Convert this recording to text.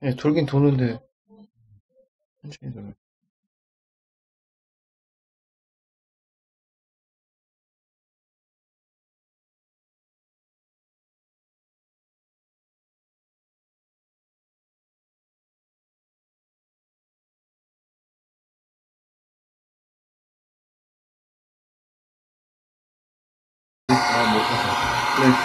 네, 돌긴 도는데 천천히 돌아요. lên.